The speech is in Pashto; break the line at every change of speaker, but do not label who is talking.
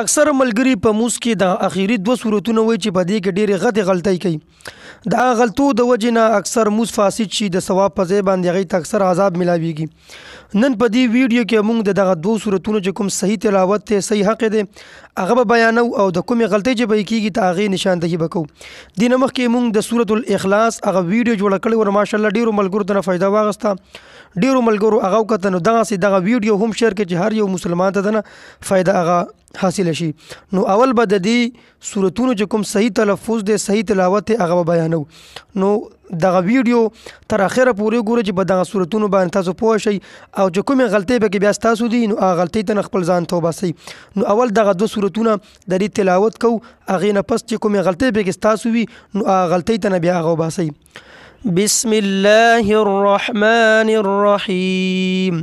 اکثره ملګري په موس کې د اخیری دوه صورتونه وایي چې په دې کې ډېرې غتې غلطۍ کوي د هغه غلطو د وجې نه اکثر موس فاسد شي د ثواب په ځای باندې هغوی ته اکثر عذاب ملاویږي نن په دې ویډیو کې موږ د دغه دوه صورتونو چې کوم صحیح تلاوت دی صحیح حق دی هغه به بیانو او د کومې غلطۍ چې به یې کېږي د هغې نشاندهي به کوو دې نه مخکې موږ د صورت الاخلاص هغه ویډیو جوړه کړې وه ماشاءالله ډېرو ملګرو ته نه فایده واغسته ډیرو ملګرو هغه وکتنو دغه سي دغه ویډیو هم شیر کړي چې هر یو مسلمان ته دنه فائده هغه حاصل شي نو اول به د دې صورتونو چې کوم صحیح تلفظ دی صحیح تلاوت هغه بیانو نو دغه ویډیو تر اخره پورې ګوره چې په دغه صورتونو باندې تاسو پوه شئ او چې کومې غلطۍ به کې بیا تاسو دي نو هغه غلطۍ ته خپل ځان توبه سي نو اول دغه دوه صورتونه د دې تلاوت کو هغه نه پس چې کومې غلطۍ به کې تاسو وي نو هغه غلطۍ ته بیا هغه وباسي بسم الله الرحمن الرحيم